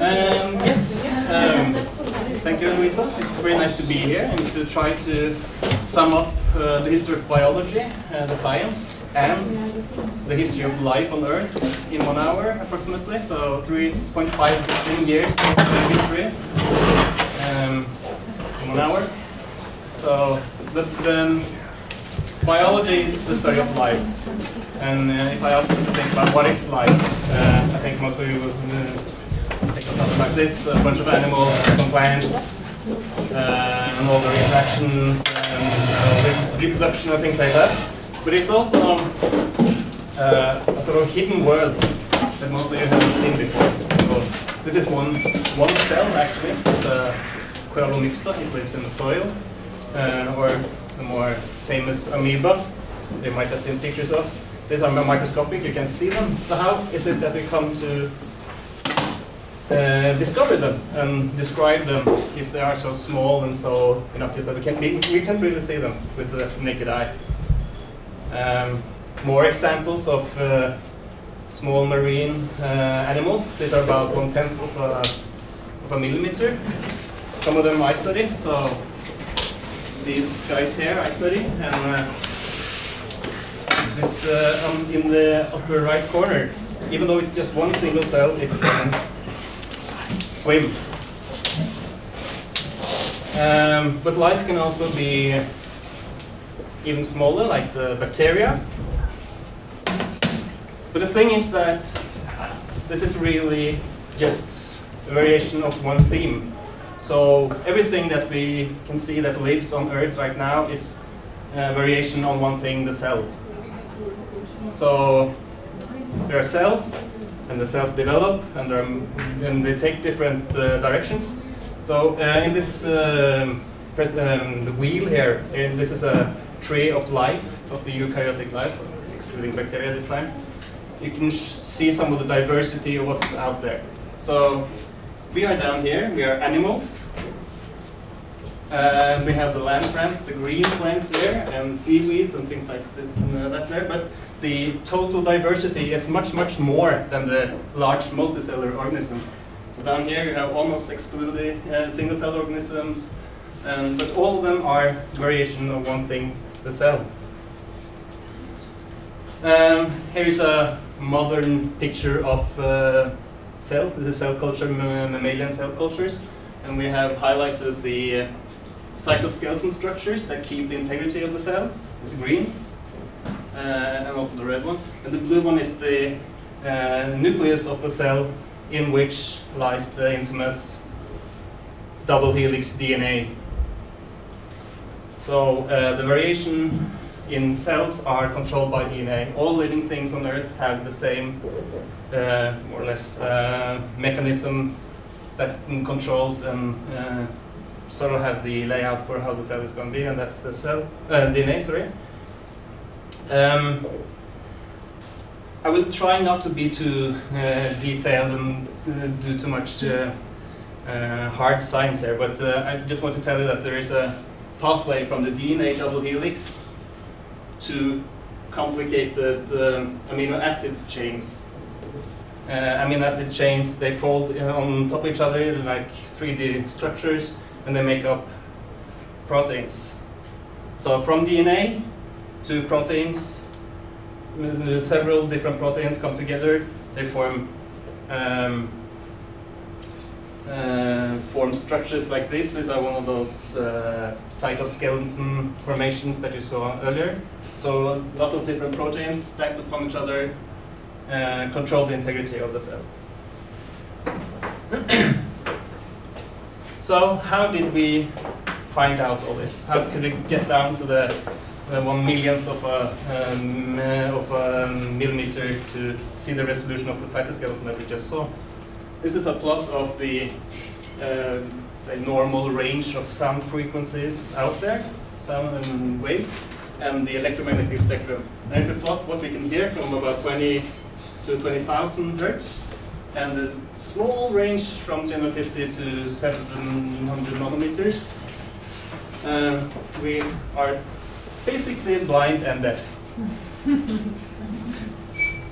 Um, yes, um, thank you, Luisa. It's very nice to be here and to try to sum up uh, the history of biology, uh, the science, and the history of life on Earth in one hour, approximately. So 3.5 billion years of history um, in one hour. So the, the biology is the study of life. And uh, if I ask you to think about what is life, uh, I think most of you will something like this, a bunch of animals, some plants, uh, and all their interactions, and uh, reproduction and things like that. But it's also uh, a sort of hidden world that most of you haven't seen before. So this is one, one cell actually, it's a Corallomyxa, it lives in the soil, uh, or the more famous amoeba, you might have seen pictures of. These are microscopic, you can see them. So how is it that we come to uh, discover them and describe them if they are so small and so innocuous that we can't, we, we can't really see them with the naked eye? Um, more examples of uh, small marine uh, animals. These are about one tenth of a, of a millimeter. Some of them I study, so these guys here I study, and uh, this uh, um, in the upper right corner, even though it's just one single cell, it can swim. Um, but life can also be even smaller, like the bacteria. But the thing is that this is really just a variation of one theme. So everything that we can see that lives on Earth right now is a variation on one thing, the cell. So there are cells, and the cells develop, and, and they take different uh, directions. So uh, in this um, um, the wheel here, and this is a tree of life, of the eukaryotic life, excluding bacteria this time. You can see some of the diversity of what's out there. So we are down here, we are animals. And we have the land plants, the green plants here, and seaweeds and things like that, uh, that there. But the total diversity is much, much more than the large multicellular organisms. So down here you have almost exclusively uh, single-cell organisms, and, but all of them are variation of one thing, the cell. Um, here is a modern picture of uh, cell. This is cell culture, mammalian cell cultures. And we have highlighted the uh, cytoskeleton structures that keep the integrity of the cell. It's green. Uh, and also the red one. And the blue one is the uh, nucleus of the cell in which lies the infamous double helix DNA. So uh, the variation in cells are controlled by DNA. All living things on Earth have the same, uh, more or less, uh, mechanism that controls and uh, sort of have the layout for how the cell is going to be, and that's the cell DNA. Sorry. Um, I will try not to be too uh, detailed and uh, do too much hard science here, but I just want to tell you that there is a pathway from the DNA double helix to complicated um, amino acid chains. Uh, amino acid chains, they fold uh, on top of each other like 3D structures and they make up proteins. So from DNA to proteins, uh, several different proteins come together, they form um, uh, form structures like this. These are one of those uh, cytoskeleton formations that you saw earlier. So a lot of different proteins stacked upon each other uh, control the integrity of the cell. so how did we find out all this? How could we get down to the uh, one millionth of a, um, uh, of a millimeter to see the resolution of the cytoskeleton that we just saw? This is a plot of the uh, say normal range of sound frequencies out there, sound and waves, and the electromagnetic spectrum. And if we plot what we can hear from about 20 to 20,000 hertz, and the small range from 350 to 700 nanometers, uh, we are basically blind and deaf.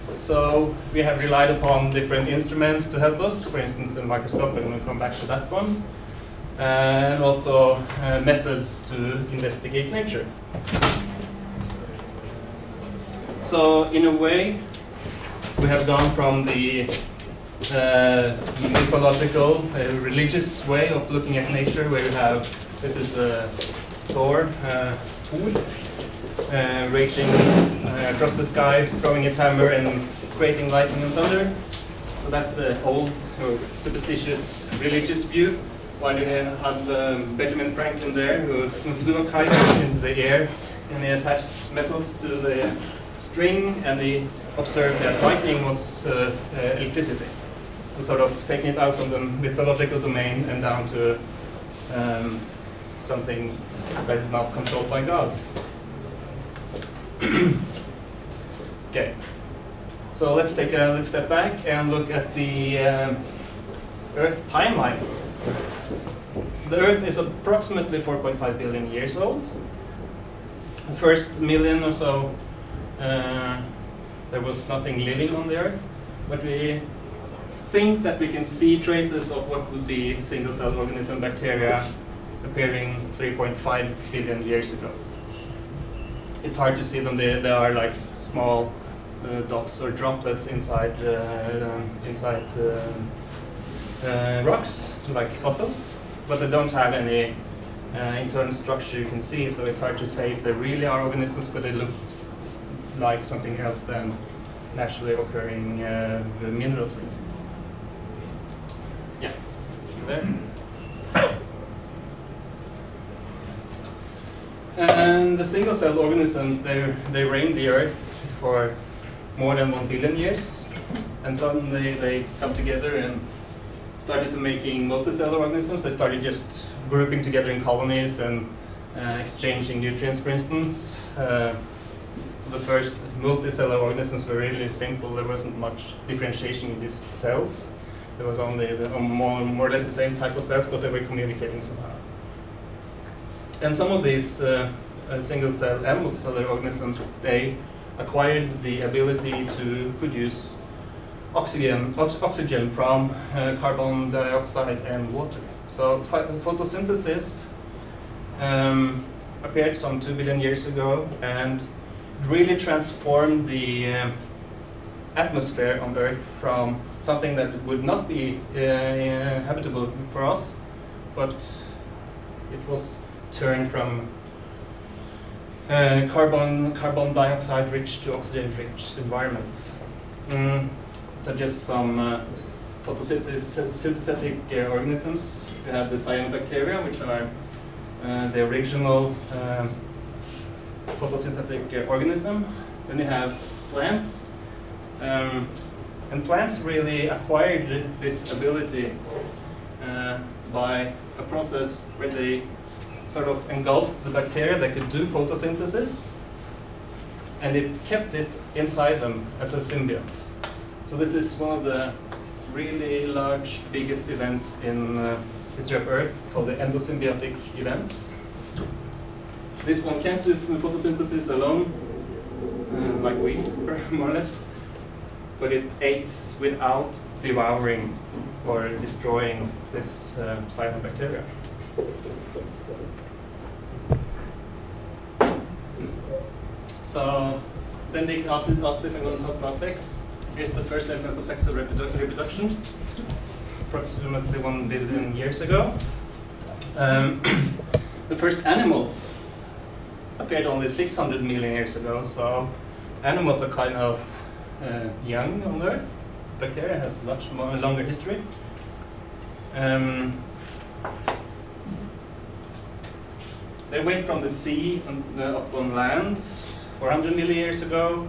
So we have relied upon different instruments to help us, for instance the microscope, and we'll come back to that one. And also uh, methods to investigate nature. So in a way, we have gone from the uh, mythological, uh, religious way of looking at nature, where you have, this is uh, Thor, Thor, uh, raging uh, across the sky, throwing his hammer and creating lightning and thunder. So that's the old or superstitious religious view. While you have um, Benjamin Franklin there, who flew a kite into the air and he attached metals to the string and he observed that lightning was uh, uh, electricity. So sort of taking it out from the mythological domain and down to um, something that is not controlled by gods. okay, so let's take a let's step back and look at the um, Earth timeline. So the Earth is approximately 4.5 billion years old. The first million or so, uh, there was nothing living on the Earth, but we think that we can see traces of what would be single-celled organism bacteria appearing 3.5 billion years ago. It's hard to see them. They, they are like small uh, dots or droplets inside uh, inside uh, rocks, like fossils, but they don't have any uh, internal structure you can see, so it's hard to say if they really are organisms, but they look like something else than naturally occurring uh, minerals, for instance. Yeah, there. And the single-celled organisms, they, they reign the Earth for more than one billion years. And suddenly they come together and started to making multicellular organisms. They started just grouping together in colonies and uh, exchanging nutrients, for instance. Uh, so the first multicellular organisms were really simple. There wasn't much differentiation in these cells. There was only the, more, more or less the same type of cells, but they were communicating somehow. And some of these uh, uh, single-cell and multicellular organisms, they acquired the ability to produce oxygen, ox oxygen from uh, carbon dioxide and water. So photosynthesis um, appeared some two billion years ago and really transformed the uh, atmosphere on Earth from something that would not be uh, habitable for us, but it was turned from uh, carbon carbon dioxide rich to oxygen rich environments. Mm. So just some uh, photosynthetic uh, organisms. We have the cyanobacteria, which are uh, the original um, photosynthetic uh, organism. Then you have plants. Um, and plants really acquired this ability uh, by a process where they sort of engulfed the bacteria that could do photosynthesis, and it kept it inside them as a symbiont. So this is one of the really large, biggest events in uh, history of Earth called the endosymbiotic event. This one can't do photosynthesis alone, uh, like we, more or less, but it eats without devouring or destroying this uh, cyanobacteria. So Benedict asked if I'm going to talk about sex. Here's the first evidence of sexual reprodu reproduction, approximately one billion years ago. Um, the first animals appeared only 600 million years ago, so animals are kind of uh, young on Earth. Bacteria has a much more longer history. Um, they went from the sea up on land 400 million years ago.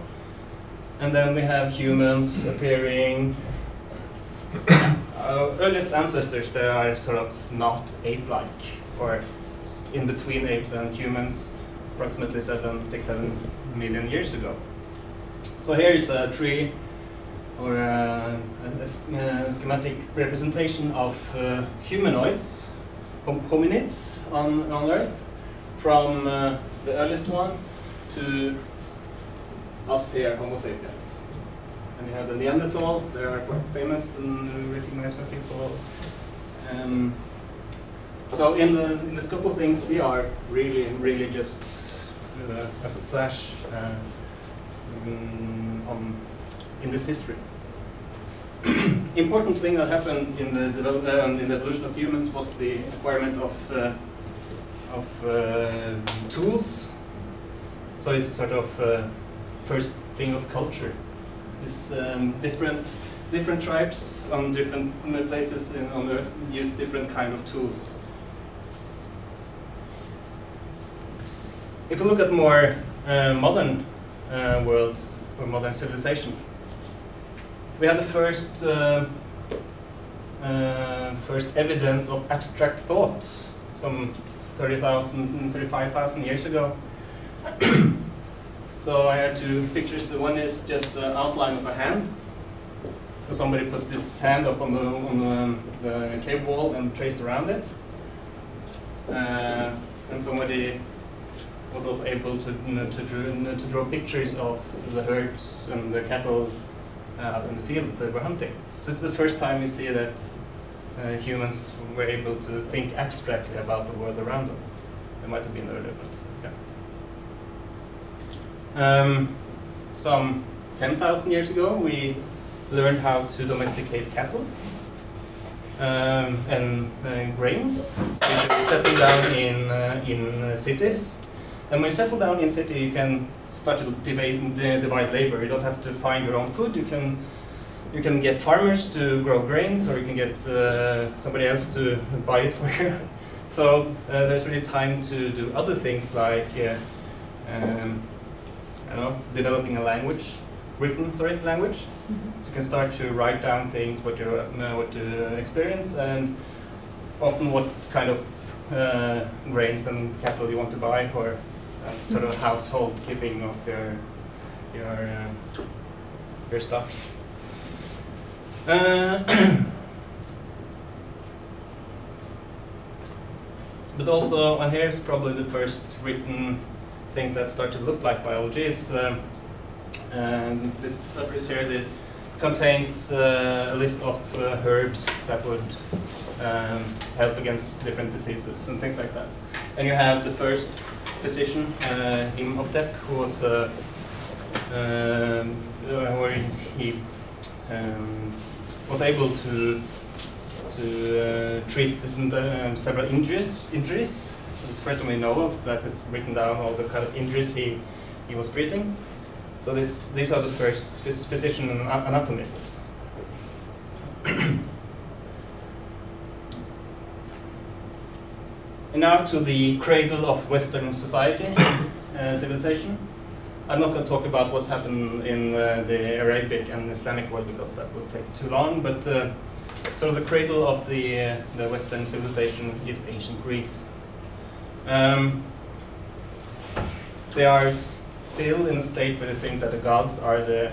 And then we have humans appearing. Our earliest ancestors, they are sort of not ape-like, or in between apes and humans, approximately seven, six, seven million years ago. So here is a tree or a, a, a schematic representation of uh, humanoids, hom hominids on, on Earth, from uh, the earliest one to us here, Homo sapiens. And you have the Neanderthals, they are quite famous and recognized by people. Um, so in the, in the scope of things, we are really, really just uh, a flash uh, in, on, in this history. Important thing that happened in the, uh, in the evolution of humans was the acquirement of, uh, of uh, tools. So it's a sort of uh, first thing of culture. It's um, different different tribes on different places in, on Earth use different kind of tools. If you look at more uh, modern uh, world or modern civilization, we have the first uh, uh first evidence of abstract thought some 30,000, 35,000 years ago. so I had two pictures. The one is just the outline of a hand. So somebody put this hand up on the, on the, the cave wall and traced around it. Uh, and somebody was also able to, to, draw, to draw pictures of the herds and the cattle out in the field that were hunting. So this is the first time we see that uh, humans were able to think abstractly about the world around them. There might have been earlier, but yeah. Um, some 10,000 years ago, we learned how to domesticate cattle um, and uh, grains. So we settled down in, uh, in uh, cities and when you settle down in city, you can start to divide, divide labor. You don't have to find your own food. You can you can get farmers to grow grains, or you can get uh, somebody else to buy it for you. so uh, there's really time to do other things like uh, um, I don't know, developing a language, written sorry language. Mm -hmm. So you can start to write down things what you uh, what you experience and often what kind of uh, grains and cattle you want to buy or sort of household keeping of your your uh, your stocks. Uh, but also, and here's probably the first written things that start to look like biology. It's um, um, this paper here that contains uh, a list of uh, herbs that would um, help against different diseases and things like that. And you have the first physician, uh, Imhotep, who was uh, um, where he um, was able to to uh, treat several injuries. Injuries. It's the first we know of that has written down all the kind of injuries he he was treating. So this these are the first phys physician anatomists. And now to the cradle of Western society, uh, civilization. I'm not going to talk about what's happened in uh, the Arabic and Islamic world because that will take too long, but uh, sort of the cradle of the, uh, the Western civilization is ancient Greece. Um, they are still in a state where they think that the gods are the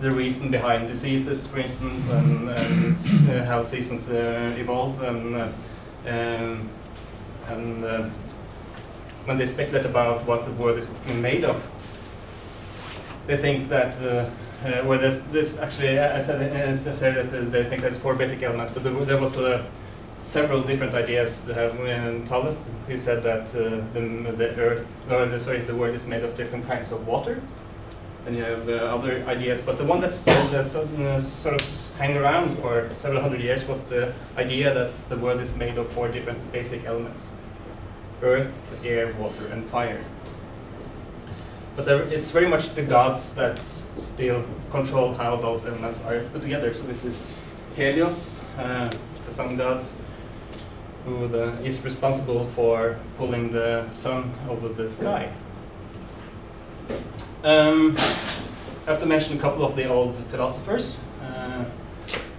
the reason behind diseases, for instance, and, and uh, how seasons uh, evolve, and um, and uh, when they speculate about what the world is made of, they think that, uh, uh, well, there's this actually, I said, I said that uh, they think there's four basic elements, but there, there was uh, several different ideas. To have um, Thales, he said that uh, the, the earth, or the, sorry, the world is made of different kinds of water. And you have uh, other ideas, but the one that's uh, sort of hang around for several hundred years was the idea that the world is made of four different basic elements. Earth, air, water, and fire. But there, it's very much the gods that still control how those elements are put together. So this is Helios, uh, the sun god, who the, is responsible for pulling the sun over the sky. Um, I have to mention a couple of the old philosophers. Uh,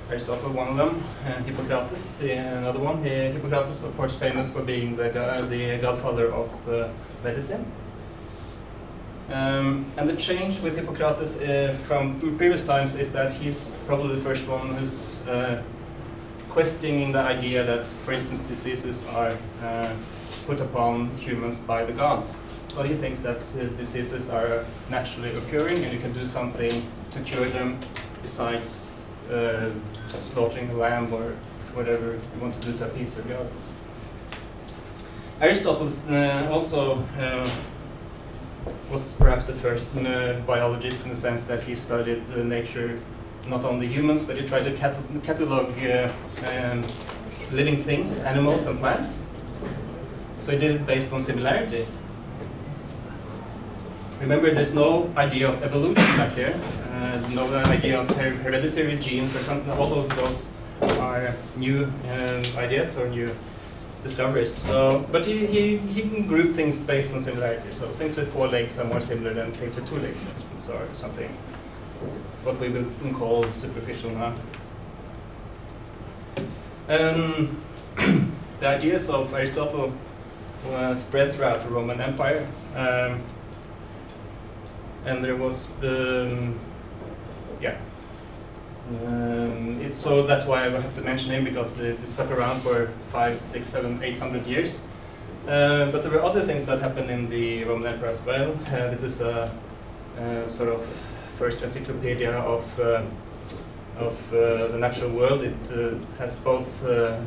Aristotle, one of them, uh, Hippocrates, the, another one. Hippocrates, of course, famous for being the, the godfather of uh, medicine. Um, and the change with Hippocrates uh, from previous times is that he's probably the first one who's uh, questioning the idea that, for instance, diseases are uh, put upon humans by the gods. So he thinks that uh, diseases are naturally occurring and you can do something to cure them besides uh, slaughtering a lamb or whatever you want to do to appease your gods. Aristotle uh, also uh, was perhaps the first uh, biologist in the sense that he studied nature, not only humans, but he tried to cat catalog uh, um, living things, animals and plants. So he did it based on similarity. Remember, there's no idea of evolution back here, uh, no idea of her hereditary genes or something. All of those are new um, ideas or new discoveries. So, but he, he, he can group things based on similarity. So things with four legs are more similar than things with two legs, for instance, or something what we will call superficial now. Um, the ideas of Aristotle uh, spread throughout the Roman Empire. Um, and there was, um, yeah. Um, it, so that's why I have to mention him because it, it stuck around for five, six, seven, eight hundred years. Uh, but there were other things that happened in the Roman Empire as well. Uh, this is a, a, sort of first encyclopedia of uh, of uh, the natural world. It uh, has both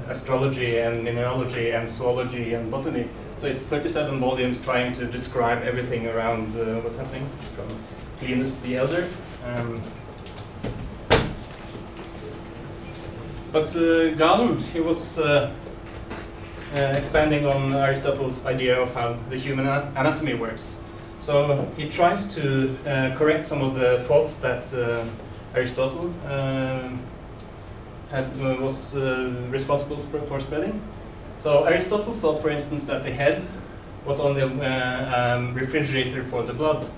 astrology and mineralogy and zoology and botany. So it's 37 volumes trying to describe everything around uh, what's happening from Plinius the Elder. Um, but uh, Galen, he was uh, uh, expanding on Aristotle's idea of how the human anatomy works. So he tries to uh, correct some of the faults that uh, Aristotle um, had, was responsible for spreading. So Aristotle thought, for instance, that the head was only a uh, um, refrigerator for the blood.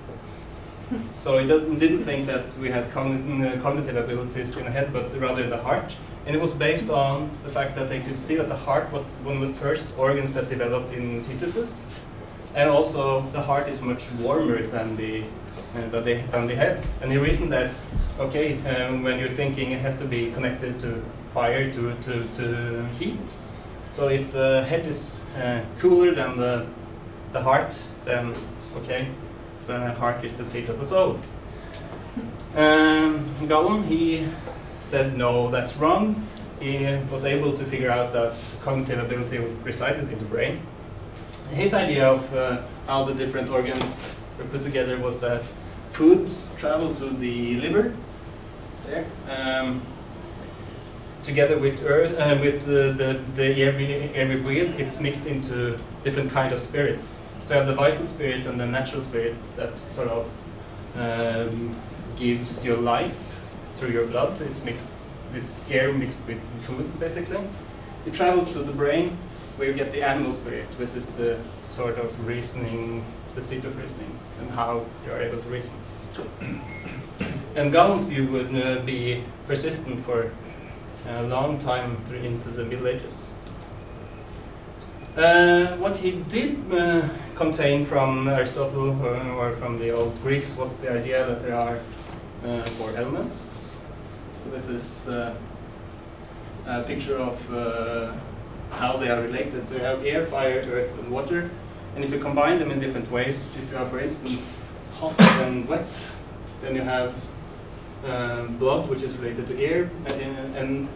So he didn't think that we had cognitive abilities in the head, but rather the heart. And it was based on the fact that they could see that the heart was one of the first organs that developed in fetuses. And also, the heart is much warmer than the, uh, than the, than the head. And he reasoned that, okay, um, when you're thinking, it has to be connected to fire, to, to, to heat. So if the head is uh, cooler than the, the heart, then okay, the heart is the seat of the soul. Um, Galen, he said no, that's wrong. He was able to figure out that cognitive ability resided in the brain. His idea of uh, how the different organs were put together was that food traveled to the liver, um, together with earth and uh, with the, the, the air, we, air breathe, it's mixed into different kind of spirits. So you have the vital spirit and the natural spirit that sort of um, gives your life through your blood. It's mixed, this air mixed with food, basically. It travels to the brain, where you get the animal spirit, which is the sort of reasoning, the seat of reasoning, and how you are able to reason. and Galen's view would uh, be persistent for a long time into the Middle Ages. Uh, what he did uh, contain from Aristotle or, or, from the old Greeks was the idea that there are uh, four elements. So this is uh, a picture of uh, how they are related. So you have air, fire, earth, and water. And if you combine them in different ways, if you have, for instance, hot and wet, then you have um, blood, which is related to air, and,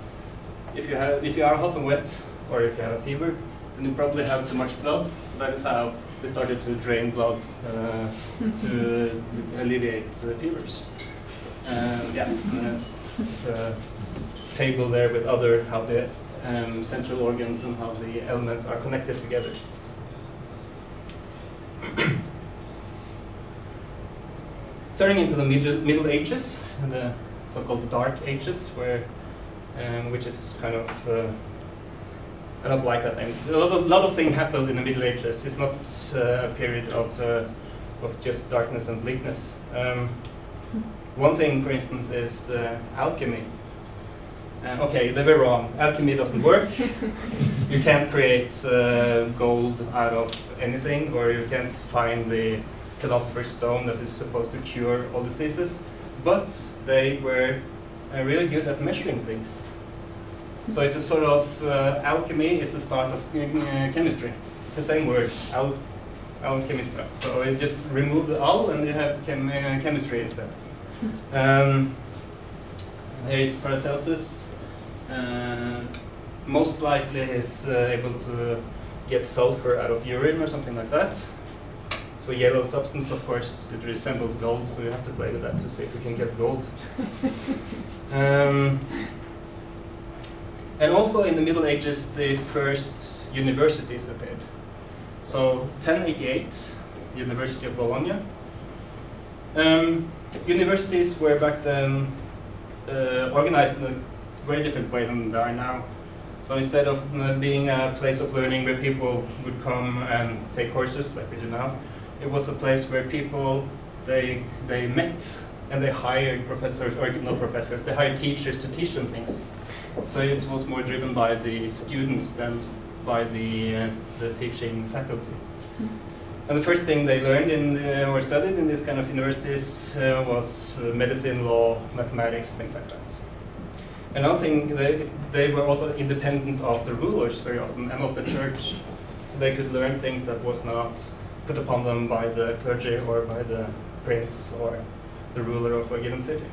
if you have if you are hot and wet, or if you have a fever, then you probably have too much blood. So that is how they started to drain blood uh, to alleviate uh, fevers. Um, yeah, there's, a table there with other how the um, central organs and how the elements are connected together. Turning into the middle, middle ages, the so-called dark ages, where um, which is kind of uh, I don't like that name. A lot of, lot of things happened in the Middle Ages. It's not uh, a period of uh, of just darkness and bleakness. Um, one thing, for instance, is uh, alchemy. Uh, okay, they were wrong. Alchemy doesn't work. you can't create uh, gold out of anything, or you can't find the philosopher's stone that is supposed to cure all diseases, but they were uh, really good at measuring things. So it's a sort of uh, alchemy is the start of uh, chemistry. It's the same word, al alchemistra. So you just remove the al and you have chem uh, chemistry instead. Um, here is Paracelsus. Uh, most likely he's uh, able to get sulfur out of urine or something like that. So yellow substance, of course, it resembles gold, so you have to play with that to see if we can get gold. um, and also in the Middle Ages, the first universities appeared. So 1088, University of Bologna. Um, universities were back then uh, organized in a very different way than they are now. So instead of uh, being a place of learning where people would come and take courses like we do now, it was a place where people they they met and they hired professors or not professors, they hired teachers to teach them things. So it was more driven by the students than by the uh, the teaching faculty. And the first thing they learned in the, or studied in these kind of universities uh, was uh, medicine, law, mathematics, things like that. Another thing, they, they were also independent of the rulers very often and of the church. So they could learn things that was not put upon them by the clergy or by the prince or the ruler of a given city.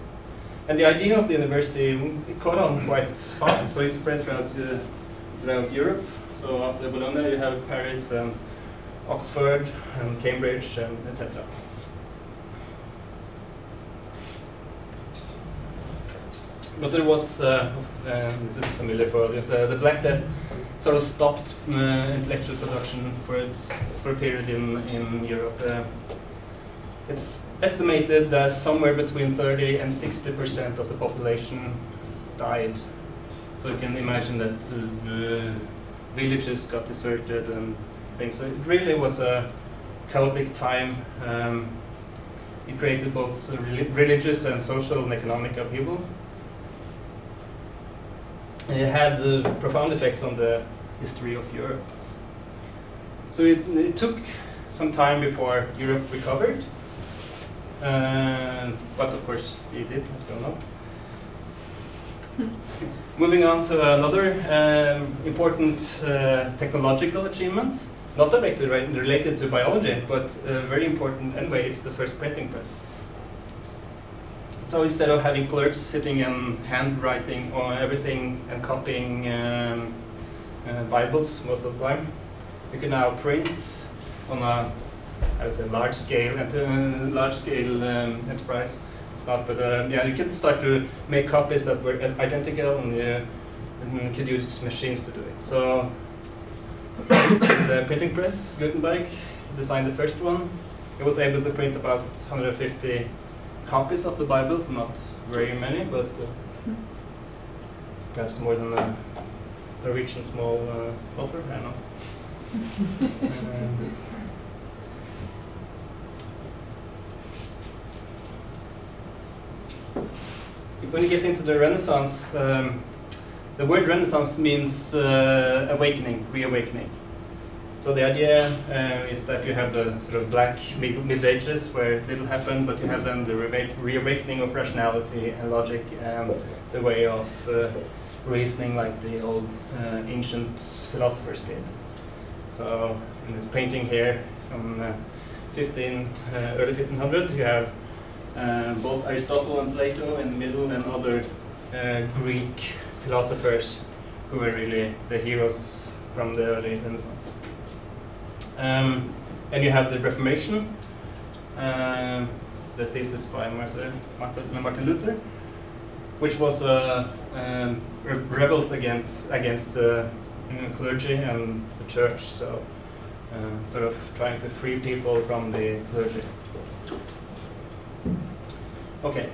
And the idea of the university caught on quite fast, so it spread throughout, uh, throughout Europe. So after Bologna, you have Paris and Oxford and Cambridge and etc. But there was, uh, uh, this is familiar for you, the, the Black Death sort of stopped uh, intellectual production for, its, for a period in, in Europe. Uh, it's estimated that somewhere between 30 and 60 percent of the population died. So you can imagine that uh, villages got deserted and things. So it really was a chaotic time. Um, it created both religious and social and economic upheaval. And it had uh, profound effects on the history of Europe. So it, it took some time before Europe recovered. Uh, but of course, it did, as we all know. Moving on to another um, important uh, technological achievement, not directly related to biology, but uh, very important anyway, it's the first printing press. So instead of having clerks sitting and handwriting on everything and copying um, uh, Bibles most of the time, you can now print on a I would say large scale uh, large scale um, enterprise. It's not, but uh, yeah, you can start to make copies that were identical, and you, and could use machines to do it. So the printing press, Gutenberg, designed the first one. It was able to print about 150 copies of the Bibles, not very many, but uh, perhaps more than a Norwegian small uh, author, I know. um, when you get into the Renaissance, um, the word Renaissance means uh, awakening, reawakening. So the idea uh, is that you have the sort of black middle, middle ages where little happened, but you have then the reawakening of rationality and logic and the way of uh, reasoning like the old uh, ancient philosophers did. So in this painting here from uh, 15, uh, early 1500, you have uh, both Aristotle and Plato in the middle and other Greek philosophers who were really the heroes from the early Renaissance. Um, and you have the Reformation, uh, the thesis by Martin, Martin Luther, which was a um, re revolt against against the you know, clergy and the church. So, uh, sort of trying to free people from the clergy. Okay,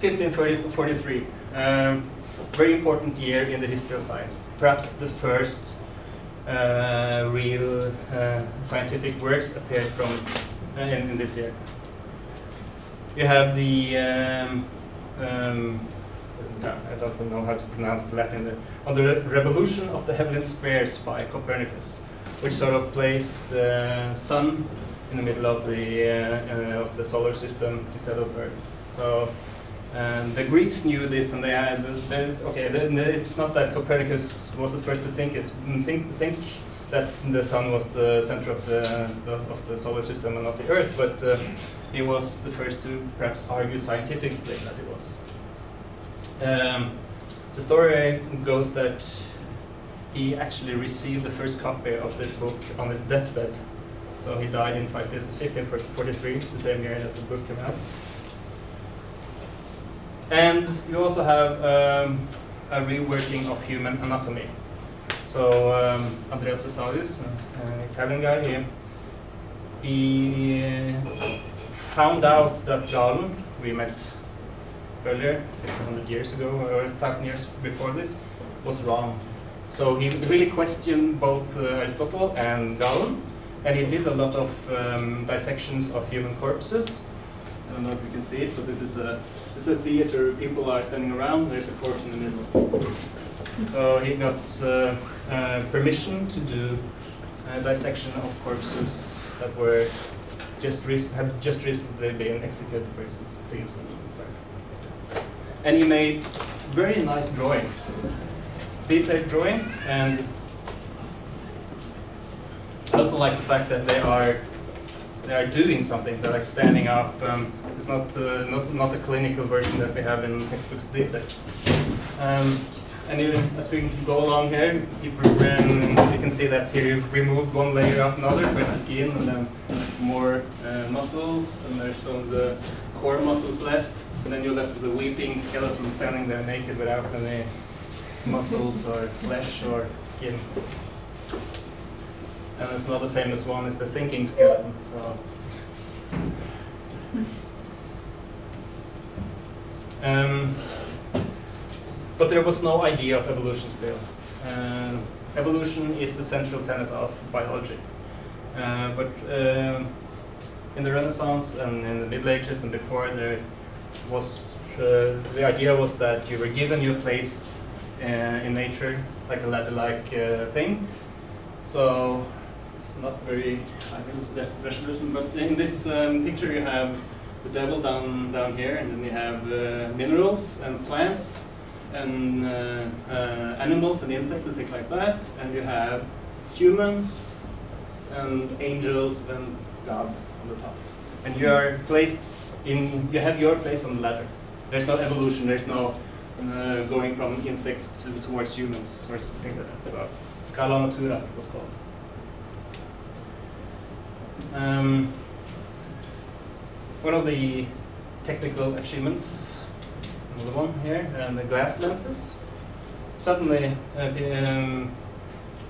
1543. Um, very important year in the history of science. Perhaps the first uh, real uh, scientific works appeared from uh, in, in, this year. You have the um, um, I don't know how to pronounce the Latin on the revolution of the heavenly spheres by Copernicus, which sort of placed the sun in the middle of the uh, uh, of the solar system instead of Earth. So and the Greeks knew this, and they had okay. it's not that Copernicus was the first to think is think think that the sun was the center of the of the solar system and not the Earth, but uh, he was the first to perhaps argue scientifically that it was. Um, the story goes that he actually received the first copy of this book on his deathbed. So he died in 1543, the same year that the book came out. And you also have um, a reworking of human anatomy. So um, Andreas Vesalius, an Italian guy, he, he found out that Galen, we met earlier, 100 years ago, or 1,000 years before this, was wrong. So he really questioned both uh, Aristotle and Galen, and he did a lot of um, dissections of human corpses. I don't know if you can see it, but this is a is a theater. People are standing around. There's a corpse in the middle. So he got uh, uh, permission to do a dissection of corpses that were just had just recently been executed, for instance, thieves and he made very nice drawings, detailed drawings, and I also like the fact that they are they are doing something. They're like standing up. Um, it's not, uh, not not the clinical version that we have in textbooks these days. Um, and even as we go along here, you, um, you can see that here you've removed one layer after another, first the skin and then more uh, muscles, and there's some of the core muscles left, and then you're left with a weeping skeleton standing there naked without any muscles or flesh or skin. And another famous one is the thinking skeleton. So. Um, but there was no idea of evolution still. Uh, evolution is the central tenet of biology. Uh, but uh, in the Renaissance and in the Middle Ages and before, there was uh, the idea was that you were given your place uh, in nature, like a ladder-like uh, thing. So it's not very, I think it's less specialism, but in this um, picture you have the devil down down here, and then you have minerals and plants and uh, uh, animals and insects and things like that, and you have humans and angels and gods on the top. And you are placed in, you have your place on the ladder. There's no evolution, there's no uh, going from insects to, towards humans or things like that. So Scala Natura was called. Um, one of the technical achievements another one here, and the glass lenses. Suddenly, uh, um,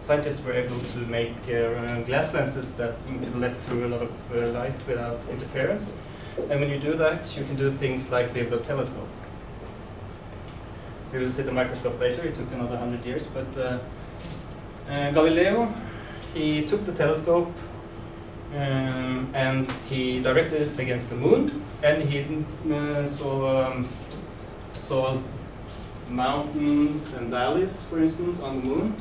scientists were able to make uh, glass lenses that let through a lot of uh, light without interference. And when you do that, you can do things like build a telescope. We will see the microscope later, it took another 100 years, but uh, uh, Galileo, he took the telescope um, and he directed it against the moon, and he uh, saw um, saw mountains and valleys, for instance, on the moon.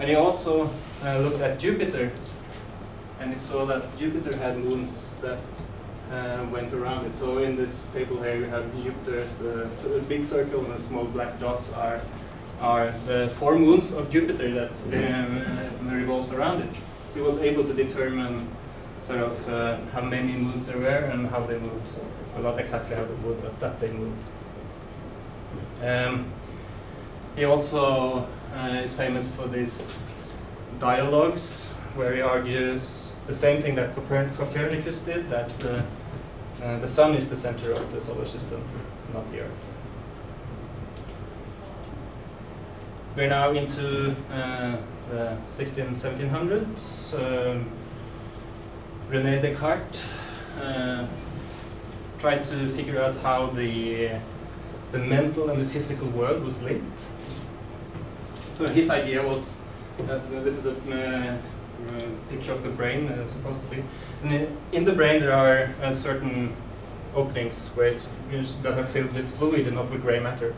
And he also uh, looked at Jupiter, and he saw that Jupiter had moons that uh, went around it. So in this table here, you have Jupiter as the big circle, and the small black dots are are the four moons of Jupiter that um, revolves around it. He was able to determine sort of uh, how many moons there were and how they moved. Well, not exactly how they moved, but that they moved. Um, he also uh, is famous for these dialogues where he argues the same thing that Coper Copernicus did, that uh, uh, the sun is the center of the solar system, not the earth. We're now into uh, the 16, 1700s. Um, René Descartes uh, tried to figure out how the the mental and the physical world was linked. So his idea was that uh, this is a uh, uh, picture of the brain, uh, supposed. And in, the brain there are uh, certain openings where it's, that are filled with fluid and not with gray matter.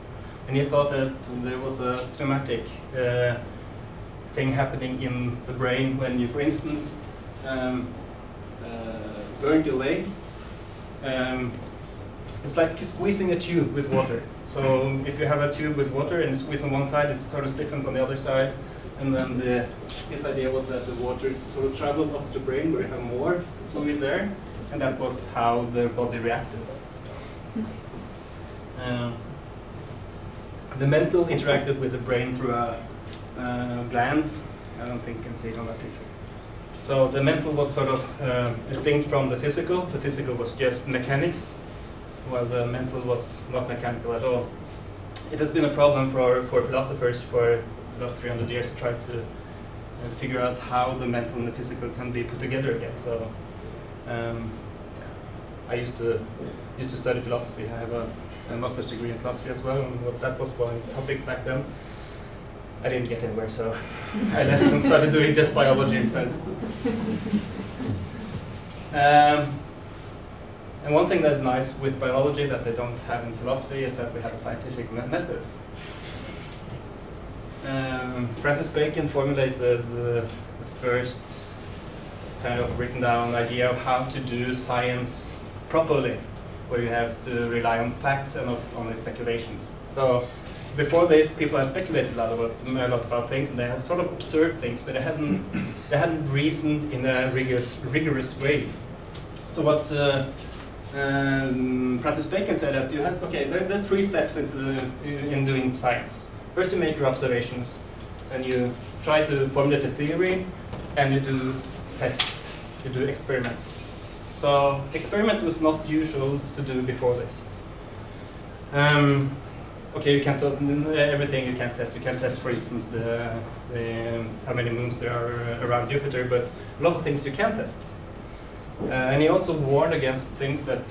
And he thought that there was a pneumatic thing happening in the brain when you, for instance, um, burned your leg. Um, it's like squeezing a tube with water. So if you have a tube with water and you squeeze on one side, it sort of stiffens on the other side. And then the, his idea was that the water sort of traveled up to the brain where you have more fluid there. And that was how the body reacted. Um, the mental interacted with the brain through a uh, gland. I don't think you can see it on that picture. So the mental was sort of uh, distinct from the physical. The physical was just mechanics, while the mental was not mechanical at all. It has been a problem for, for philosophers for the last 300 years to try to uh, figure out how the mental and the physical can be put together again. So um, I used to used to study philosophy. I have a, a, master's degree in philosophy as well, and that was one topic back then. I didn't get anywhere, so I left and started doing just biology instead. Um, and one thing that's nice with biology that they don't have in philosophy is that we have a scientific me method. Um, Francis Bacon formulated the first kind of written down idea of how to do science properly, where you have to rely on facts and not only speculations. So before this, people had speculated a lot about, a lot about things, and they had sort of observed things, but they hadn't they hadn't reasoned in a rigorous rigorous way. So what uh, um, Francis Bacon said that you have okay, there, there are three steps into the, in doing science. First, you make your observations, and you try to formulate a theory, and you do tests, you do experiments. So experiment was not usual to do before this. Um, okay, you can't everything you can test. You can test, for instance, the, the how many moons there are around Jupiter, but a lot of things you can test. Uh, and he also warned against things that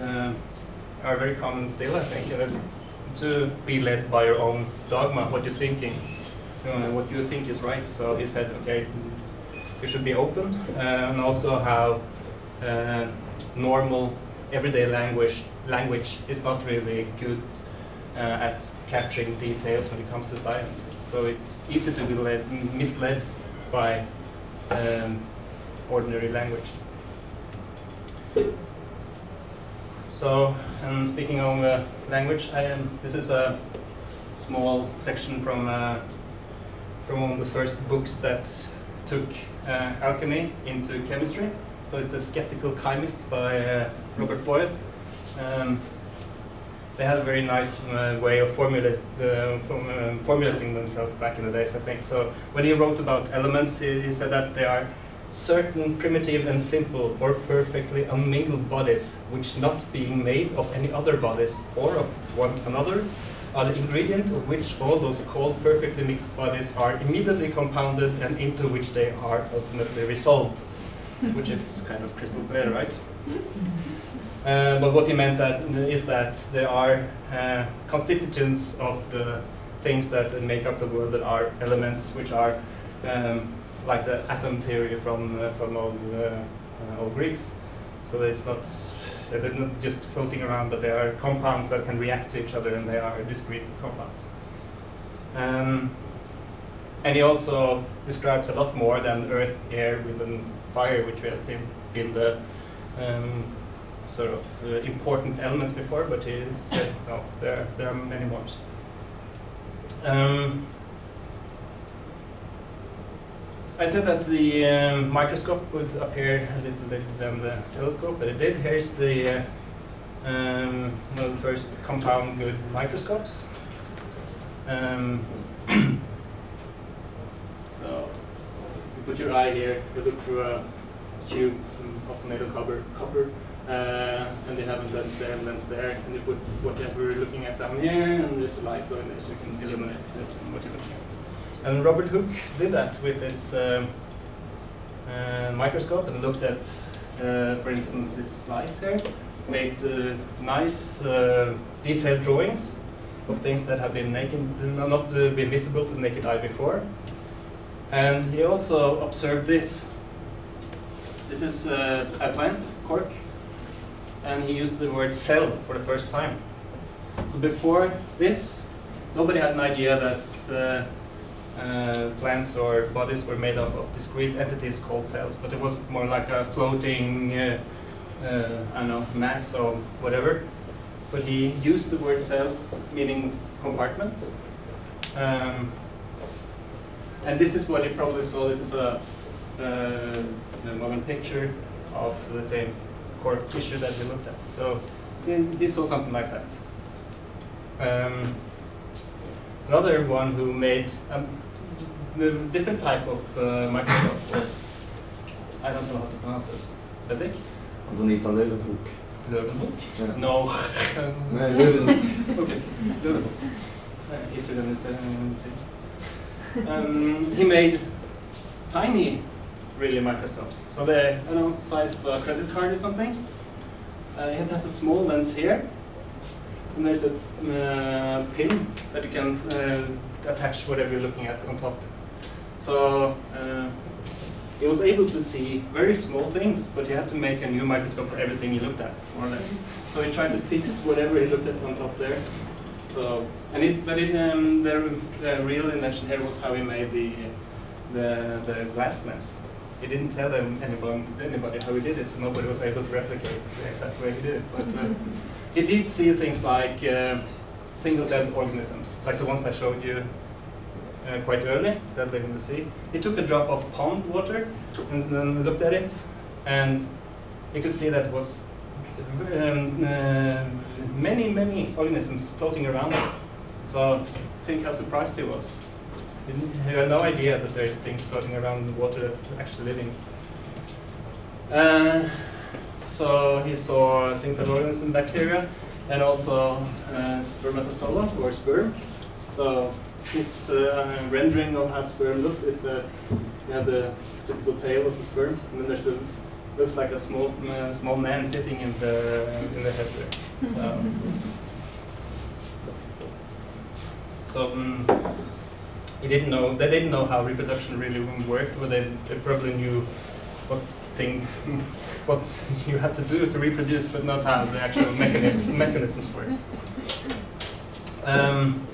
uh, are very common still, I think, and it's to be led by your own dogma, what you're thinking, what you think is right. So he said, okay, you should be open, uh, and also how uh, normal everyday language language is not really good uh, at capturing details when it comes to science. So it's easy to be led, misled by um, ordinary language. So, and speaking of uh, language, I this is a small section from uh, from one of the first books that took uh, alchemy into chemistry. So it's The Skeptical Chemist by uh, Robert Boyle. Um, they had a very nice uh, way of formulate, uh, form, uh, formulating themselves back in the days, I think. So when he wrote about elements, he, he, said that they are certain primitive and simple or perfectly unmingled bodies, which not being made of any other bodies or of one another, are the ingredient of which all those called perfectly mixed bodies are immediately compounded and into which they are ultimately resolved which is kind of crystal clear, right? Uh, but what he meant that is that there are uh, constituents of the things that make up the world that are elements which are um, like the atom theory from uh, from old uh, uh, old Greeks. So it's not they're not just floating around, but they are compounds that can react to each other, and they are discrete compounds. Um, and he also describes a lot more than earth, air, wind, and fire, which we have seen in the um, sort of uh, important elements before, but he said, no, there, there are many more. Um, I said that the um, microscope would appear a little later than the telescope, but it did. Here's the uh, um, one of the first compound good microscopes. Um, so you put your eye here, you look through a tube of metal copper, copper and they have a lens there and lens there, and you put whatever you're looking at down here, and there's a light going there so you can illuminate what you're looking at. And Robert Hooke did that with this um, uh, microscope and looked at, uh, for instance, this slice here, made uh, nice uh, detailed drawings of things that have been naked, not been visible to the naked eye before, and he also observed this. This is uh, a plant, cork, and he used the word cell for the first time. So before this, nobody had an idea that uh, uh, plants or bodies were made up of discrete entities called cells, but it was more like a floating, uh, uh, I don't know, mass or whatever. But he used the word cell, meaning compartment. Um, and this is what you probably saw. This is a, uh, modern picture of the same cork tissue that we looked at. So he, saw something like that. Um, another one who made um, the different type of uh, microscope was, I don't know how to pronounce this, Fredrik? Anthony van Leeuwenhoek. Leeuwenhoek? Yeah. No. Nee, Leeuwenhoek. okay, Leeuwenhoek. Uh, easier than it seems. Um, he made tiny, really, microscopes. So they're, I know, size of a credit card or something. Uh, it has a small lens here, and there's a uh, pin that you can uh, attach whatever you're looking at on top. So uh, he was able to see very small things, but you had to make a new microscope for everything he looked at, more or less. So he tried to fix whatever he looked at on top there. So, and it, but it, um, the, the real invention here was how he made the the, the glass lens. He didn't tell them anyone, anybody how he did it, so nobody was able to replicate the exact way he did it. But uh, he did see things like uh, single-celled organisms, like the ones I showed you uh, quite early that live in the sea. He took a drop of pond water and then looked at it, and he could see that it was um, uh, many, many organisms floating around. So think how surprised he was. He didn't- had no idea that there's things floating around in the water that's actually living. Uh, so he saw single-celled organisms, and bacteria, and also uh, spermatozoa or sperm. So his uh, rendering of how sperm looks is that you have the typical tail of the sperm, and then there's a looks like a small uh, small man sitting in the in the head there. So, so mm, he didn't know they didn't know how reproduction really worked, but they, they probably knew what thing what you had to do to reproduce, but not how the actual mechanisms mechanisms worked. Um,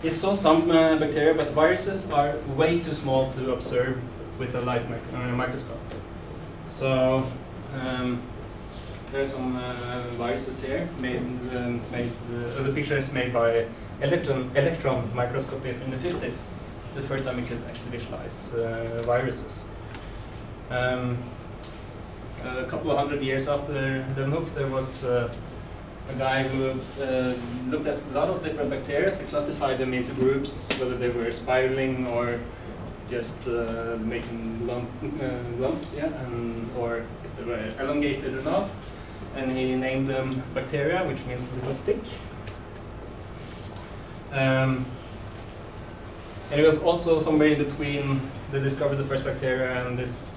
he saw some uh, bacteria, but viruses are way too small to observe with a light mic uh, microscope. So um, there are some uh, viruses here made. Um, made uh, the picture is made by electron electron microscopy in the 50s. The first time we could actually visualize uh, viruses. Um, a couple of hundred years after Leeuwenhoek, there was uh, a guy who uh, looked at a lot of different bacteria and classified them into groups, whether they were spiraling or just uh, making lump, uh, lumps, yeah, and, or if they were elongated or not. And he named them bacteria, which means little stick. Um, and it was also somewhere in between they discovered the first bacteria and this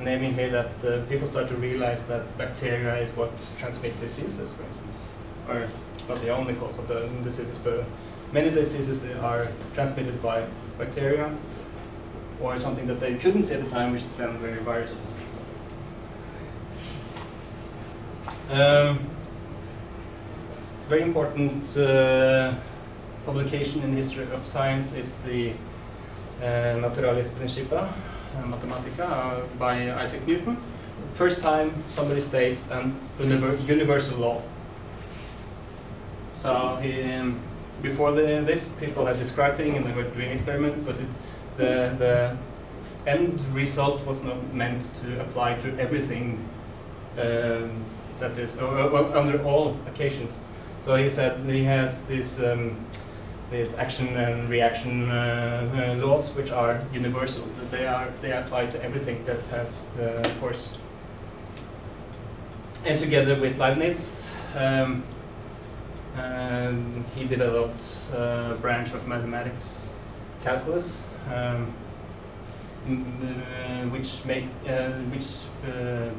naming here that uh, people start to realize that bacteria is what transmit diseases, for instance, or not the only cause of the diseases, but many diseases are transmitted by bacteria or something that they couldn't see at the time, which then were viruses. Um, very important uh, publication in the history of science is the uh, Naturalis Principia uh, Mathematica uh, by Isaac Newton. First time somebody states univer universal law. So he, um, before the, this, people had described things and they were doing experiments, but it, the, the end result was not meant to apply to everything um, that is, or, or, under all occasions. So he said he has this um, these action and reaction uh, uh, laws, which are universal. They are they apply to everything that has force. And together with Leibniz, um, um, he developed a branch of mathematics, calculus, um, uh, which make uh, which uh,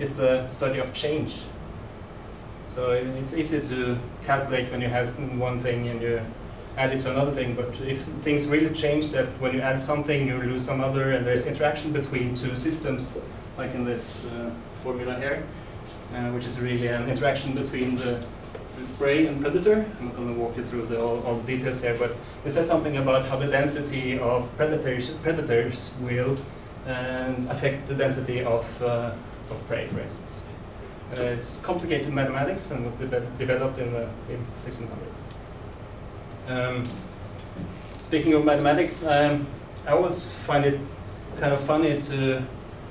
is the study of change. So it's easy to calculate when you have one thing and you add it to another thing, but if things really change that when you add something you lose some other and there's interaction between two systems, like in this uh, formula here, uh, which is really an interaction between the prey and predator. I'm not going to walk you through the, all, all the details here, but it says something about how the density of predators, predators will um, affect the density of, uh, of prey, for instance. Uh, it's complicated mathematics and was de developed in the in 1600s. Um, speaking of mathematics, um, I always find it kind of funny to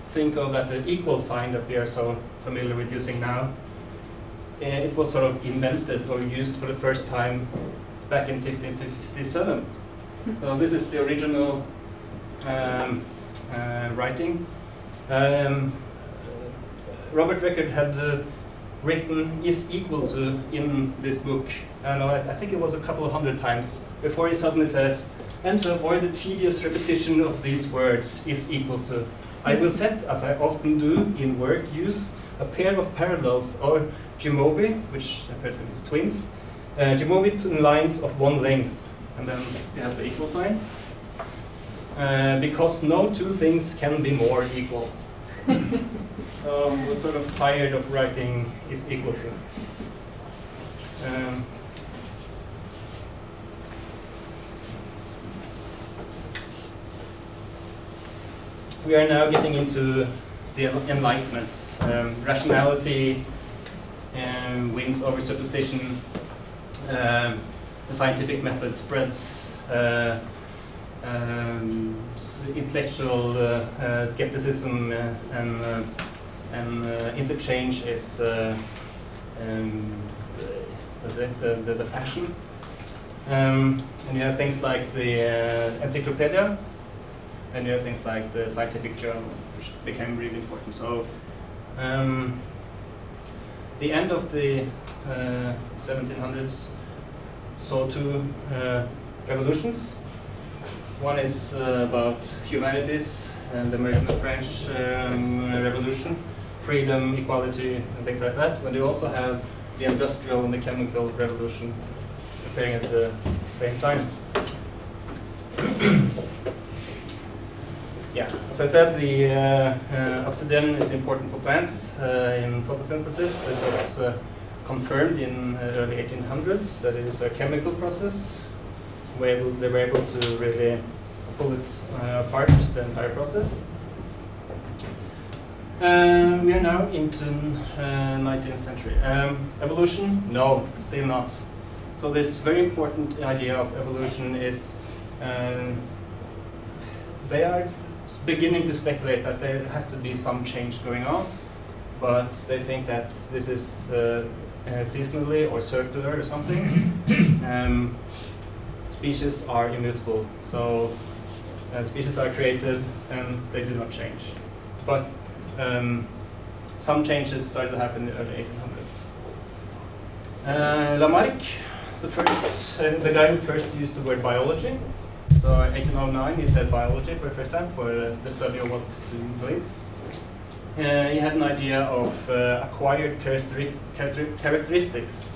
think of that the equal sign that we are so familiar with using now, uh, it was sort of invented or used for the first time back in 1557. So this is the original um, uh, writing. Um, Robert Recorde had uh, written is equal to in this book. I, know, I, think it was a couple of hundred times before he suddenly says, and to avoid the tedious repetition of these words is equal to. I will set, as I often do in work use, a pair of parallels or Gemowe, which apparently means twins, uh, Gemowe in lines of one length, and then you have the equal sign. Uh, because no two things can be more equal. so I was sort of tired of writing is equal to. Um, we are now getting into the Enlightenment. Um, rationality um, wins over superstition. Um, the scientific method spreads. Uh, um, intellectual uh, uh, skepticism uh, and uh, and interchange is um, it, the, the, the, fashion. Um, and you have things like the encyclopedia, and you have things like the scientific journal, which became really important. So um, the end of the uh, 1700s saw two uh, revolutions. One is uh, about humanities and the American and French um, Revolution, freedom, equality, and things like that. But you also have the industrial and the chemical revolution appearing at the same time. I said, the uh, uh, oxygen is important for plants uh, in photosynthesis. This was uh, confirmed in uh, early 1800s that it is a chemical process where they were able to really pull it uh, apart, the entire process. Um, we are now into uh, 19th century. Um, evolution? No, still not. So this very important idea of evolution is um, they are beginning to speculate that there has to be some change going on, but they think that this is uh, uh, seasonally or circular or something. um, species are immutable, so uh, species are created and they do not change. But um, some changes started to happen in the early 1800s. Uh, Lamarck is the first, the guy who first used the word biology. So in 1809 he said biology for the first time for uh, the study of what lives. Uh, he had an idea of uh, acquired characteristics.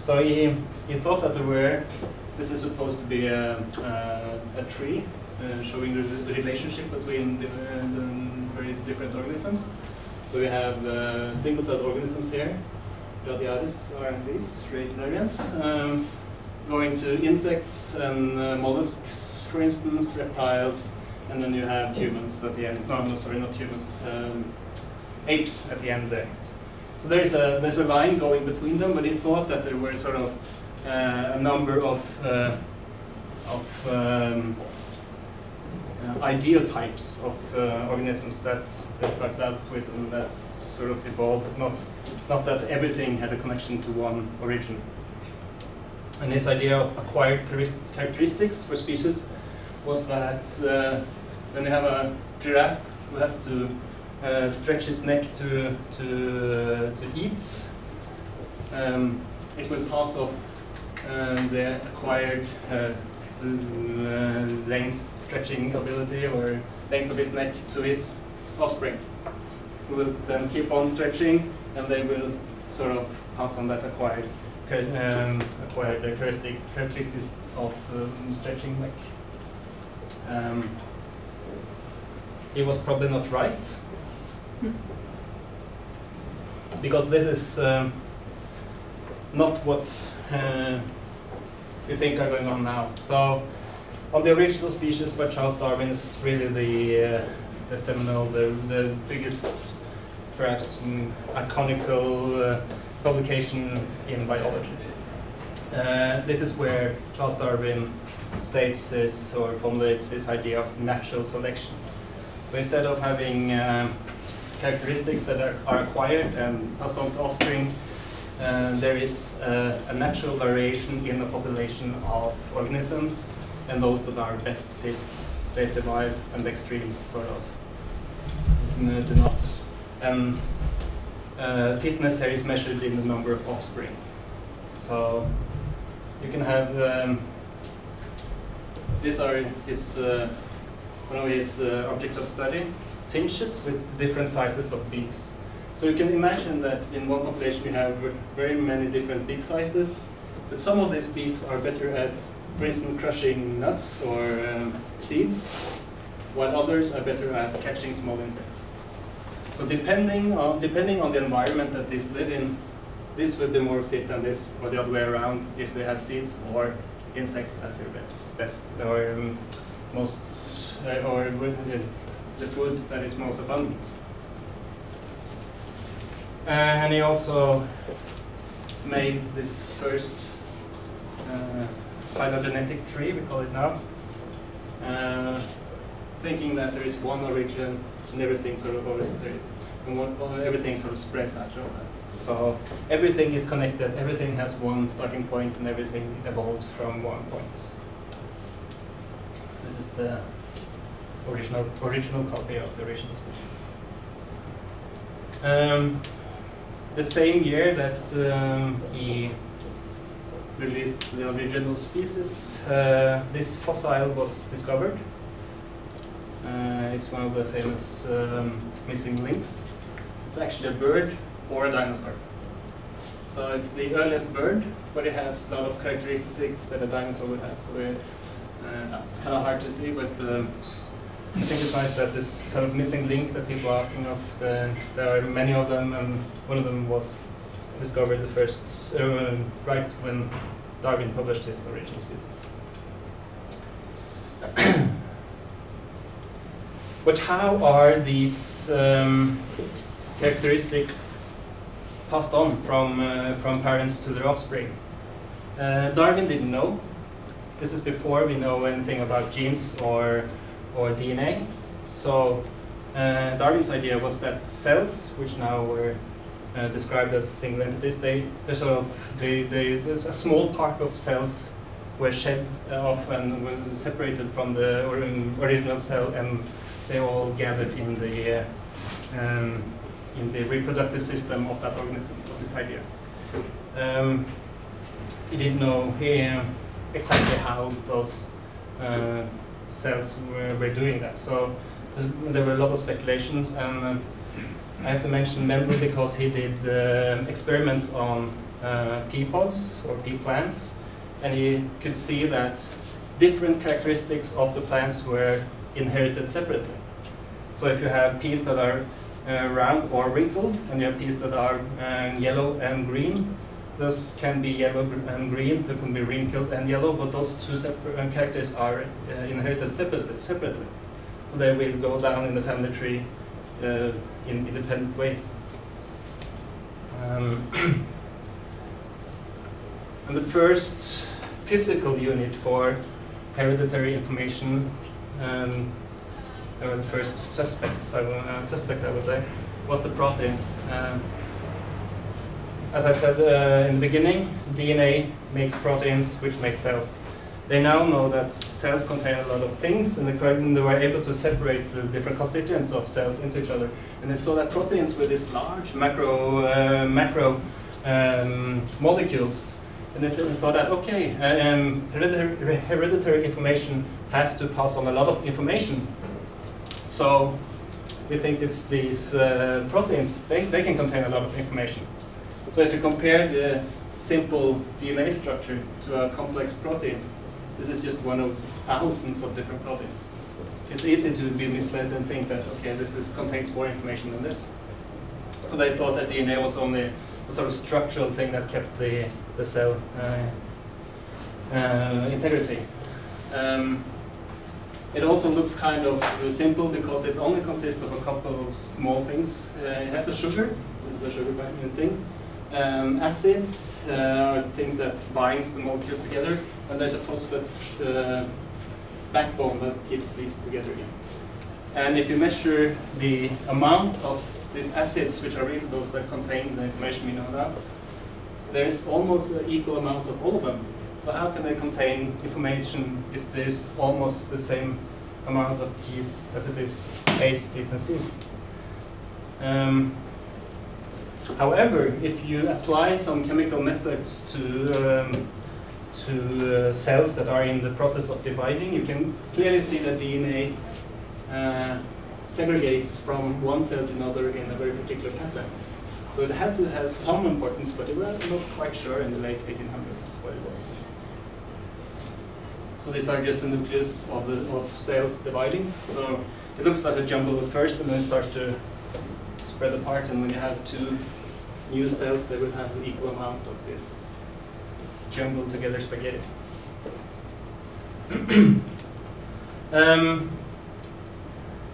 So he, he thought that there were, this is supposed to be a, a, a tree uh, showing the, the, relationship between the, the, very different organisms. So we have uh, single-celled organisms here. Radiaris are these radiolarians. Um, going to insects and uh, mollusks, for instance, reptiles, and then you have humans at the end. No, no, sorry, not humans. Um, apes at the end there. So there's a there's a line going between them, but he thought that there were sort of uh, a number of uh, of um, uh, ideal types of uh, organisms that they started out with and that sort of evolved. Not not that everything had a connection to one origin. And this idea of acquired characteristics for species was that uh, when you have a giraffe who has to uh, stretch his neck to to to eat, um, it will pass off uh, the acquired uh, length stretching ability or length of his neck to his offspring, who will then keep on stretching, and they will sort of pass on that acquired um, acquired characteristic characteristics of um, stretching neck. Um, he was probably not right because this is um, not what uh, we think are going on now. So, on the original species by Charles Darwin is really the uh, the seminal, the the biggest, perhaps mm, iconical uh, publication in biology. Uh, this is where Charles Darwin states this or formulates this idea of natural selection. So instead of having um, characteristics that are, are, acquired and passed on to offspring, uh, there is uh, a natural variation in the population of organisms, and those that are best fit, they survive, and the extremes sort of uh, do not. And uh, fitness here is measured in the number of offspring. So you can have um, these are his uh, one of his uh, objects of study, finches with different sizes of beaks. So you can imagine that in one population you have very many different beak sizes, but some of these beaks are better at, for instance, crushing nuts or um, seeds, while others are better at catching small insects. So depending on, depending on the environment that these live in, this will be more fit than this, or the other way around, if they have seeds or insects as your best, best or um, most, uh, or the food that is most abundant. Uh, and he also made this first uh, phylogenetic tree, we call it now, uh, thinking that there is one origin and everything sort of and what, everything sort of spreads out of that. So everything is connected, everything has one starting point, and everything evolves from one point. This is the original original copy of the original species. Um, the same year that um, he released the original species, uh, this fossil was discovered. Uh, it's one of the famous um, missing links. It's actually a bird or a dinosaur. So it's the earliest bird, but it has a lot of characteristics that a dinosaur would have. So uh, it's kind of hard to see, but um, I think it's nice that this kind of missing link that people are asking of, the, there are many of them, and one of them was discovered the first, uh, right when Darwin published his original species. but how are these um, characteristics passed on from, uh, from parents to their offspring? Uh, Darwin didn't know. This is before we know anything about genes or or DNA. So uh, Darwin's idea was that cells, which now were uh, described as single entities, they, they sort of, they, they, there's a small part of cells were shed off and were separated from the original cell and they all gathered in the, um, in the reproductive system of that organism, was his idea. Um, he didn't know exactly how those uh, cells were, were doing that. So there were a lot of speculations, and um, I have to mention Mendel because he did uh, experiments on uh, pea pods or pea plants, and he could see that different characteristics of the plants were inherited separately. So if you have peas that are uh, round or wrinkled, and you have peas that are uh, yellow and green, those can be yellow and green, they can be wrinkled and yellow, but those two separate uh, characters are uh, inherited separately, separately. So they will go down in the family tree uh, in independent ways. Um, and the first physical unit for hereditary information, um, or the first suspects, I uh, suspect I would say, was the protein. Um, as I said uh, in the beginning, DNA makes proteins which make cells. They now know that cells contain a lot of things, and they were able to separate the different constituents of cells into each other. And they saw that proteins were these large macro, uh, macro um, molecules. And they, th thought that, okay, uh, um, hereditary information has to pass on a lot of information. So we think it's these uh, proteins, they, they can contain a lot of information. So if you compare the simple DNA structure to a complex protein, this is just one of thousands of different proteins. It's easy to be misled and think that, okay, this is, contains more information than this. So they thought that DNA was only a sort of structural thing that kept the, the cell uh, uh, integrity. Um, it also looks kind of simple because it only consists of a couple of small things. Uh, it has a sugar, this is a sugar binding thing. Um, acids uh, are things that binds the molecules together, and there's a phosphate uh, backbone that keeps these together again. And if you measure the amount of these acids, which are really those that contain the information we know now, there's almost an equal amount of all of them. So how can they contain information if there's almost the same amount of G's as it is A's, T's, and C's? Um, however, if you apply some chemical methods to um, to uh, cells that are in the process of dividing, you can clearly see that DNA uh, segregates from one cell to another in a very particular pattern. So it had to have some importance, but they were not quite sure in the late 1800s what it was. So these are just the nucleus of the of cells dividing. So it looks like a jumble at first, and then it starts to spread apart. And when you have two new cells, they will have an equal amount of this jumbled together spaghetti. um,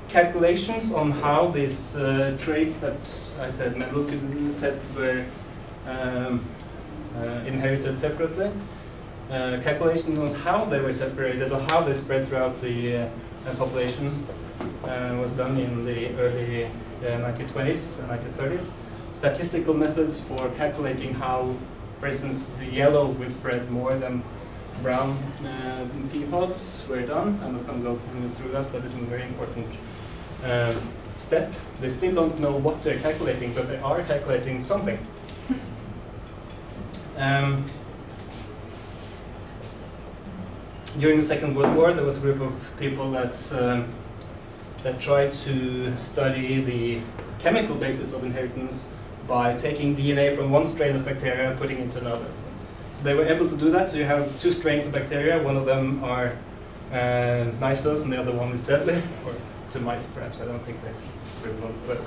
calculations on how these uh, traits that I said Mendel could set were um, uh, inherited separately. Uh, calculations on how they were separated or how they spread throughout the uh, population uh, was done in the early 1920s and 1930s. Statistical methods for calculating how, for instance, yellow will spread more than brown uh, pea pods were done. I'm not going to go through that, but it's a very important um, step. They still don't know what they're calculating, but they are calculating something. Um, during the Second World War, there was a group of people that um, that tried to study the chemical basis of inheritance by taking DNA from one strain of bacteria and putting it into another. So they were able to do that. So you have two strains of bacteria. One of them are uh, nice to us, and the other one is deadly, or to mice perhaps. I don't think they spread one, but.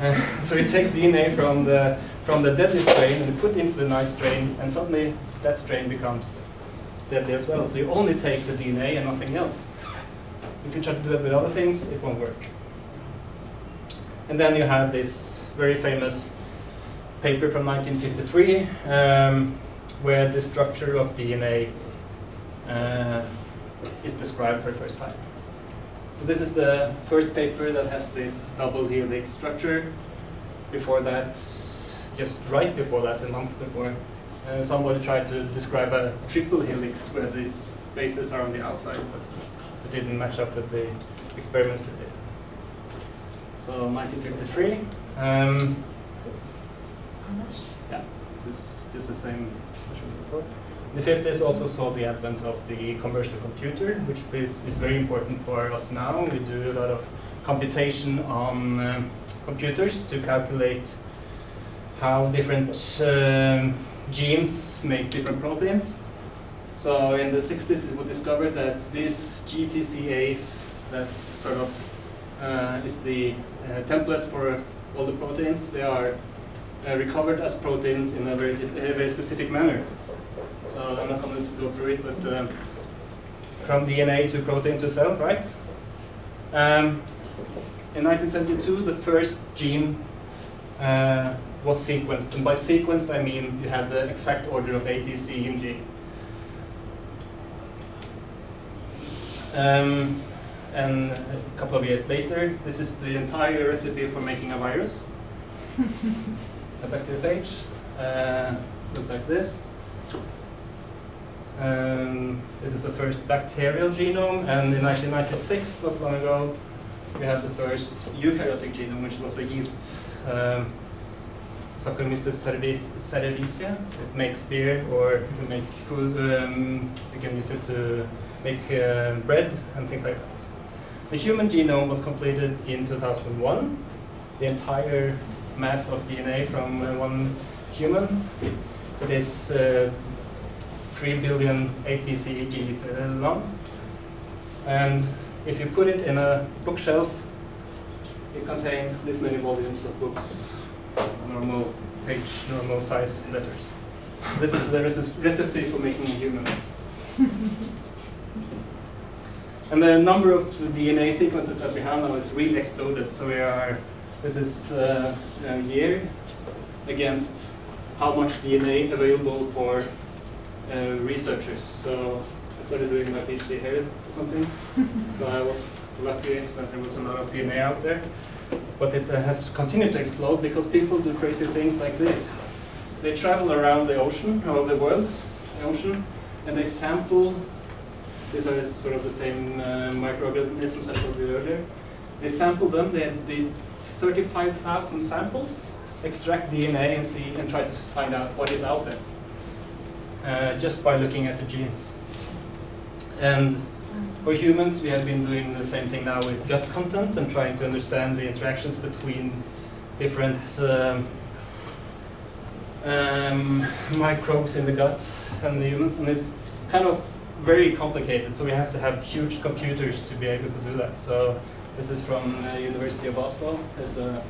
Uh, so you take DNA from the from the deadly strain and put it into the nice strain, and suddenly that strain becomes deadly as well. So you only take the DNA and nothing else. If you try to do that with other things, it won't work. And then you have this very famous paper from 1953, um, where the structure of DNA uh, is described for the first time. So this is the first paper that has this double helix structure. Before that, just right before that, a month before, uh, somebody tried to describe a triple helix where these bases are on the outside, but it didn't match up with the experiments they did. So 1953. Um, yeah, this is, this is the same before. The 50s also saw the advent of the commercial computer, which is, is very important for us now. We do a lot of computation on um, computers to calculate how different um, genes make different proteins. So in the 60s it was discovered that these GTCAs, that sort of uh, is the uh, template for all the proteins, they are uh, recovered as proteins in a very, a very specific manner. So I'm not going to go through it, but um, from DNA to protein to cell, right? Um, in 1972, the first gene uh, was sequenced. And by sequenced, I mean you have the exact order of A, T, C, and G. Um, and a couple of years later, this is the entire recipe for making a virus. a bacteriophage. Uh, looks like this. Um, this is the first bacterial genome, and in 1996, not long ago, we had the first eukaryotic genome, which was a yeast um, Saccharomyces cerevisiae. It makes beer, or you can make food. Um, you can use it to make uh, bread and things like that. The human genome was completed in 2001. The entire mass of DNA from uh, one human. It is uh, 3 billion ATCG uh, long. And if you put it in a bookshelf, it contains this many volumes of books, normal page, normal size letters. This is the recipe for making a human. and the number of DNA sequences that we have now is really exploded. So we are, this is uh, a year against how much DNA available for uh, researchers. So I started doing my PhD here or something. so I was lucky that there was a lot of DNA out there. But it has continued to explode because people do crazy things like this. they travel around the ocean, or the world, the ocean, and they sample, these are sort of the same uh, microorganisms I showed you earlier. They sample them, they did 35,000 samples, extract DNA and see, and try to find out what is out there, uh, just by looking at the genes. And for humans, we have been doing the same thing now with gut content and trying to understand the interactions between different um, um, microbes in the gut and the humans, and it's kind of very complicated. So we have to have huge computers to be able to do that. So this is from uh, University of Oslo. There's a,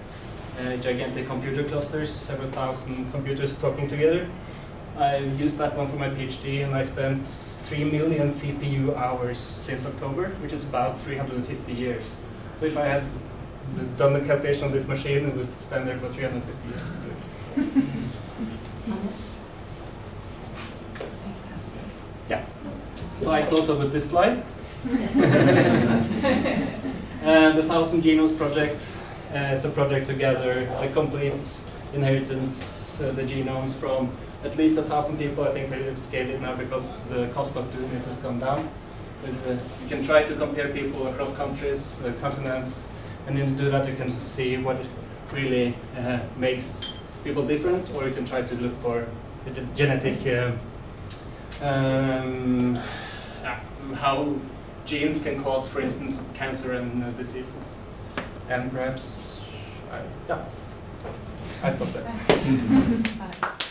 a gigantic computer clusters, several thousand computers talking together. I used that one for my PhD, and I spent 3 million CPU hours since October, which is about 350 years. So if I had done the calculation on this machine, it would stand there for 350 years to do it. Yeah. So I close up with this slide. and the Thousand Genomes Project, uh, it's a project to gather the complete inheritance, uh, the genomes from at least a thousand people. I think they've scaled it now because the cost of doing this has gone down. But, uh, you can try to compare people across countries, uh, continents, and then to do that you can see what really uh, makes people different, or you can try to look for the genetic uh, um, how genes can cause, for instance, cancer and uh, diseases. And perhaps, I, yeah, I stop there.